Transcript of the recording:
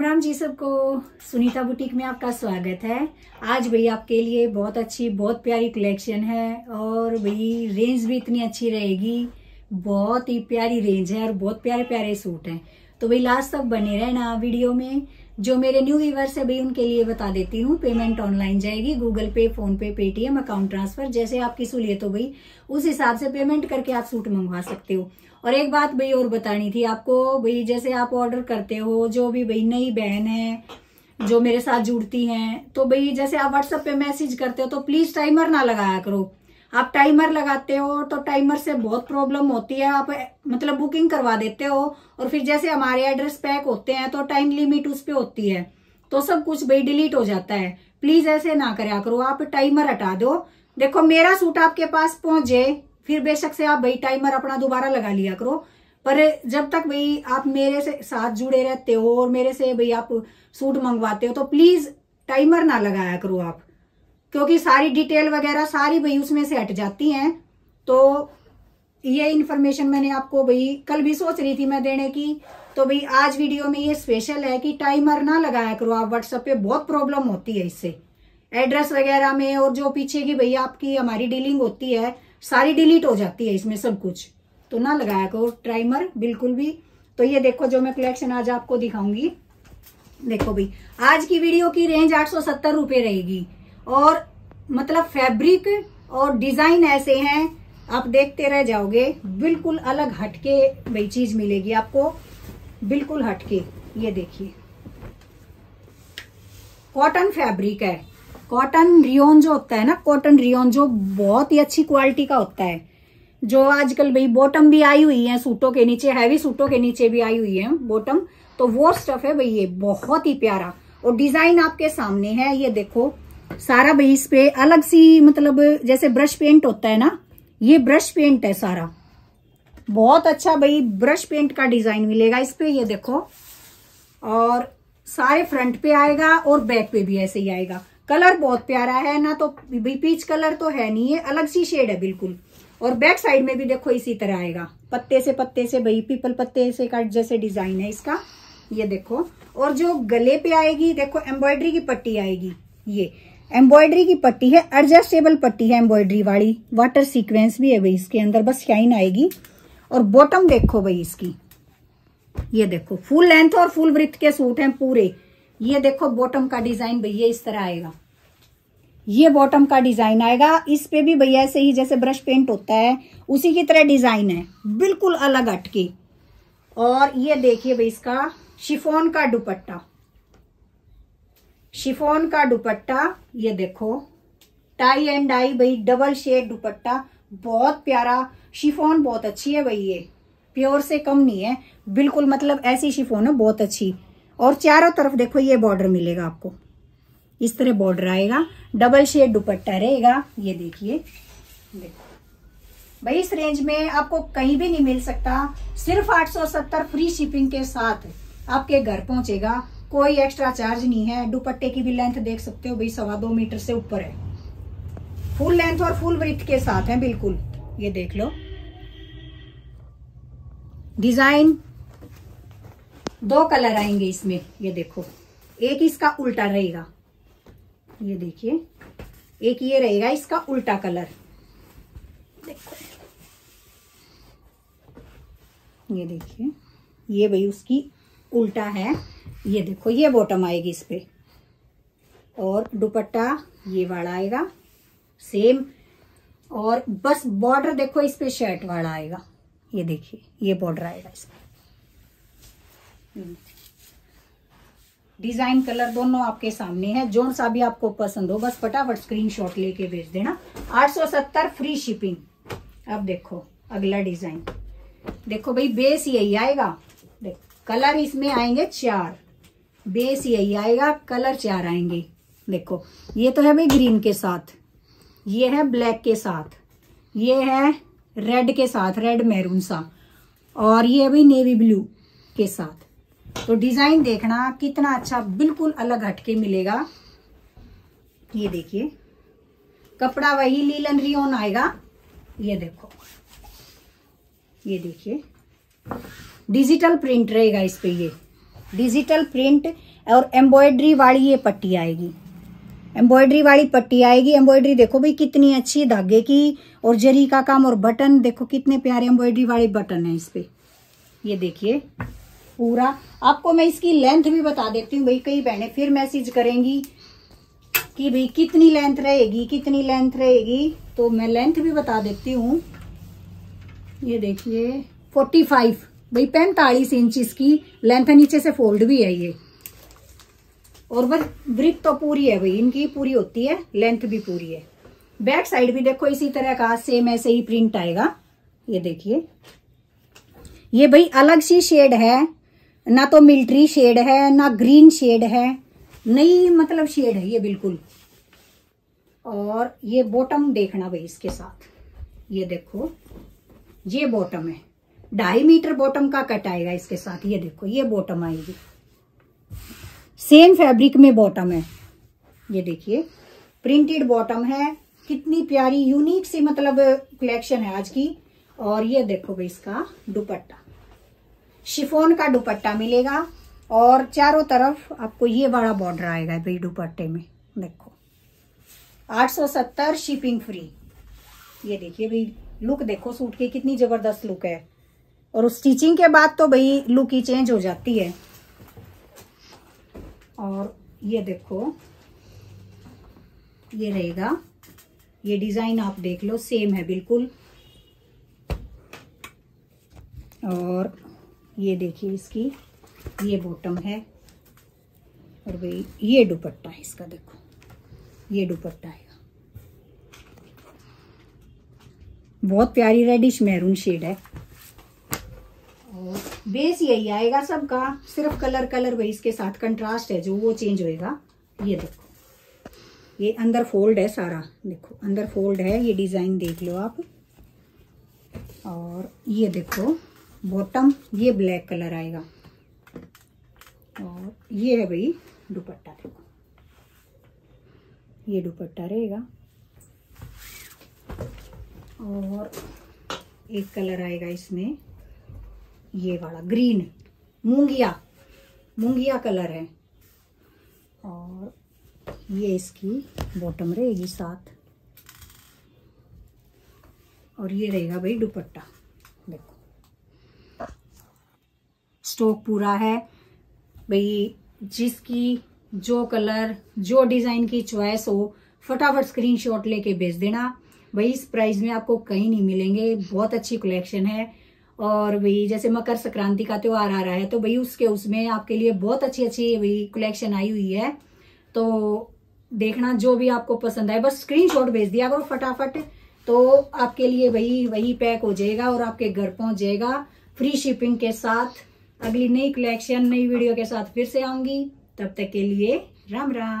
राम जी सबको सुनीता बुटीक में आपका स्वागत है। आज भाई आपके लिए बहुत अच्छी, बहुत प्यारी कलेक्शन है और भाई रेंज भी इतनी अच्छी रहेगी। बहुत ही प्यारी रेंज है और बहुत प्यारे प्यारे सूट हैं। तो भाई लास्ट तक बने रहना वीडियो में। जो मेरे न्यू व्यूवर्स है भाई उनके लिए बता देती हूँ पेमेंट ऑनलाइन जाएगी Google Pay PhonePe Paytm account transfer जैसे आपकी सहूलियत हो गई, उस हिसाब से पेमेंट करके आप सूट मंगवा सकते हो। और एक बात भाई और बतानी थी आपको, भाई जैसे आप ऑर्डर करते हो, जो भी भाई नई बहन है, जो मेरे साथ जुड़ती हैं तो भाई जैसे आप व्हाट्सएप पे मैसेज करते हो तो प्लीज़ टाइमर ना लगाया करो। आप टाइमर लगाते हो तो टाइमर से बहुत प्रॉब्लम होती है। आप मतलब बुकिंग करवा देते हो और फिर जैसे हमारे एड्रेस पैक होते हैं तो टाइम लिमिट उस पर होती है। तो सब कुछ भाई डिलीट हो जाता है। प्लीज़ ऐसे ना करा करो, आप टाइमर हटा दो। देखो, मेरा सूट आपके पास पहुँचे, फिर बेशक से आप भाई टाइमर अपना दोबारा लगा लिया करो। पर जब तक भाई आप मेरे से साथ जुड़े रहते हो और मेरे से भाई आप सूट मंगवाते हो तो प्लीज़ टाइमर ना लगाया करो आप। क्योंकि सारी डिटेल वगैरह सारी भाई उसमें से हट जाती हैं। तो ये इन्फॉर्मेशन मैंने आपको भाई कल भी सोच रही थी मैं देने की। तो भाई आज वीडियो में ये स्पेशल है कि टाइमर ना लगाया करो आप व्हाट्सएप पे, बहुत प्रॉब्लम होती है इससे। एड्रेस वगैरह में और जो पीछे की भैया आपकी हमारी डीलिंग होती है, सारी डिलीट हो जाती है इसमें सब कुछ। तो ना लगाया करो टाइमर बिल्कुल भी। तो ये देखो जो मैं कलेक्शन आज आपको दिखाऊँगी। देखो भाई, आज की वीडियो की रेंज आठ सौ सत्तर रहेगी। और मतलब फैब्रिक और डिज़ाइन ऐसे हैं, आप देखते रह जाओगे, बिल्कुल अलग हटके भाई चीज़ मिलेगी आपको, बिल्कुल हटके, ये देखिए। कॉटन फैब्रिक है। कॉटन रियोन जो होता है ना कॉटन रियोन जो बहुत ही अच्छी क्वालिटी का होता है, जो आजकल भाई बॉटम भी आई हुई है, सूटों के नीचे हैवी सूटों के नीचे भी आई हुई है बॉटम तो वो स्टफ़ है भाई ये बहुत ही प्यारा। और डिज़ाइन आपके सामने है, ये देखो सारा इस पे अलग सी मतलब जैसे ब्रश पेंट होता है ना, ये ब्रश पेंट है सारा। बहुत अच्छा भाई ब्रश पेंट का डिज़ाइन मिलेगा इस पे, ये देखो। और सारे फ्रंट पे आएगा और बैक पे भी ऐसे ही आएगा। कलर बहुत प्यारा है ना तो पीच कलर तो है नहीं है अलग सी शेड है बिल्कुल। और बैक साइड में भी देखो इसी तरह आएगा। पत्ते से पत्ते से भाई पीपल पत्ते से का जैसे डिज़ाइन है इसका। ये देखो। और जो गले पे आएगी, देखो एम्ब्रॉयडरी की पट्टी आएगी, ये। एम्ब्रॉयडरी की पट्टी है एडजस्टेबल पट्टी है एम्ब्रॉयडरी वाली। वाटर सीक्वेंस भी है भाई इसके अंदर, बस शाइन आएगी। और बॉटम देखो भाई इसकी। ये देखो फुल लेंथ और फुल ब्रिथ के सूट हैं पूरे। ये देखो बॉटम का डिज़ाइन भैया इस तरह आएगा। ये बॉटम का डिज़ाइन आएगा। इस पे भी भैया ऐसे ही जैसे ब्रश पेंट होता है, उसी की तरह डिज़ाइन है। बिल्कुल अलग हटके और ये देखिए भाई इसका शिफोन का दुपट्टा। शिफोन का दुपट्टा, ये देखो। टाई एंड डाई भाई डबल शेड दुपट्टा, बहुत प्यारा। शिफोन बहुत अच्छी है भाई ये। प्योर से कम नहीं है। बिल्कुल मतलब ऐसी शिफोन है, बहुत अच्छी। और चारों तरफ़ देखो, ये बॉर्डर मिलेगा आपको। इस तरह बॉर्डर आएगा। डबल शेड दुपट्टा रहेगा। ये देखिए। देखो। भाई, इस रेंज में आपको कहीं भी नहीं मिल सकता। सिर्फ़ 870 फ्री शिपिंग के साथ आपके घर पहुंचेगा। कोई एक्स्ट्रा चार्ज नहीं है। दुपट्टे की भी लेंथ देख सकते हो भाई, सवा दो मीटर से ऊपर है। फुल लेंथ और फुल ब्रिथ के साथ है, बिल्कुल। ये देख लो। डिज़ाइन दो कलर आएँगे इसमें। ये देखो। एक इसका उल्टा रहेगा। ये देखिए। एक ये रहेगा, इसका उल्टा कलर देखो ये देखिए। ये भाई उसकी उल्टा है। ये देखो, ये बॉटम आएगी इस पर और दुपट्टा, ये वाला आएगा सेम और बस बॉर्डर देखो, इस पे शर्ट वाला आएगा। ये देखिए, ये बॉर्डर आएगा इस पर डिज़ाइन कलर दोनों आपके सामने है। जो सा भी आपको पसंद हो, बस फटाफट स्क्रीनशॉट लेके भेज देना। 870 फ्री शिपिंग अब देखो, अगला डिज़ाइन देखो भाई बेस यही आएगा। देखो कलर इसमें आएँगे चार। बेस यही आएगा, कलर चार आएँगे। देखो, ये तो है भाई ग्रीन के साथ, ये है ब्लैक के साथ, ये है रेड के साथ, रेड मैरून सा, और ये भाई नेवी ब्लू के साथ। तो डिज़ाइन देखना कितना अच्छा बिल्कुल अलग हटके मिलेगा। ये देखिए, कपड़ा वही लीलन रियोन आएगा। ये देखो, ये देखिए, डिजिटल प्रिंट रहेगा इस पे ये। डिजिटल प्रिंट और एम्ब्रॉयडरी वाली ये पट्टी आएगी। एम्ब्रॉयडरी वाली पट्टी आएगी। एम्ब्रॉयडरी देखो भाई कितनी अच्छी, धागे की और जरी का काम और बटन, देखो कितने प्यारे एम्ब्रॉयडरी वाले बटन है इस पे। ये देखिए, पूरा। आपको मैं इसकी लेंथ भी बता देती हूँ भाई, कई बहनें फिर मैसेज करेंगी कि भाई कितनी लेंथ रहेगी, कितनी लेंथ रहेगी। तो मैं लेंथ भी बता देती हूँ। ये देखिए, फोर्टी फाइव। भाई पैंतालीस इंच इसकी लेंथ है, नीचे से फोल्ड भी है ये। और वह ब्रिक तो पूरी है भाई, इनकी पूरी होती है लेंथ भी पूरी है। बैक साइड भी देखो, इसी तरह का सेम ऐसे ही प्रिंट आएगा। ये देखिए। ये भाई अलग सी शेड है। ना तो मिलिट्री शेड है, ना ग्रीन शेड है। नई मतलब शेड है ये, बिल्कुल। और ये बॉटम देखना भाई इसके साथ। ये देखो, ये बॉटम है। ढाई मीटर बॉटम का कट आएगा इसके साथ। ये देखो, ये बॉटम आएगी। सेम फैब्रिक में बॉटम है। ये देखिए प्रिंटेड बॉटम है। कितनी प्यारी यूनिक सी मतलब कलेक्शन है आज की। और ये देखो भाई इसका दुपट्टा। शिफोन का दुपट्टा मिलेगा। और चारों तरफ़ आपको ये बड़ा बॉर्डर आएगा भाई दुपट्टे में। देखो। 870 शिपिंग फ्री ये देखिए भाई लुक देखो सूट की कितनी ज़बरदस्त लुक है। और उस स्टिचिंग के बाद तो भाई लुक ही चेंज हो जाती है। और ये देखो, ये रहेगा। ये डिज़ाइन आप देख लो सेम है बिल्कुल। और ये देखिए इसकी, ये बॉटम है। और भाई ये दुपट्टा है इसका, देखो। ये दुपट्टा है। बहुत प्यारी रेडिश मैरून शेड है। बेस यही आएगा सबका। सिर्फ़ कलर कलर वही इसके साथ कंट्रास्ट है, जो वो चेंज होएगा। ये देखो। ये अंदर फोल्ड है सारा। देखो, अंदर फोल्ड है, ये डिज़ाइन देख लो आप। और ये देखो बॉटम ये ब्लैक कलर आएगा। और ये है भाई दुपट्टा, देखो। ये दुपट्टा रहेगा। और एक कलर आएगा इसमें। ये वाला ग्रीन मूंगिया। मूंगिया कलर है। और ये इसकी बॉटम रहेगी साथ और ये रहेगा भाई दुपट्टा। देखो। स्टॉक पूरा है। भाई, जिसकी जो कलर जो डिज़ाइन की चॉइस हो, फटाफट स्क्रीनशॉट लेके भेज देना। भाई, इस प्राइस में आपको कहीं नहीं मिलेंगे। बहुत अच्छी कलेक्शन है। और भाई जैसे मकर संक्रांति का त्योहार आ रहा है तो भाई उसके, उसमें आपके लिए बहुत अच्छी अच्छी भाई कलेक्शन आई हुई है। तो देखना जो भी आपको पसंद आए, बस स्क्रीनशॉट भेज दिया करो फटाफट तो आपके लिए वही वही पैक हो जाएगा और आपके घर पहुँच जाएगा फ्री शिपिंग के साथ। अगली नई कलेक्शन नई वीडियो के साथ फिर से आऊँगी, तब तक के लिए राम राम।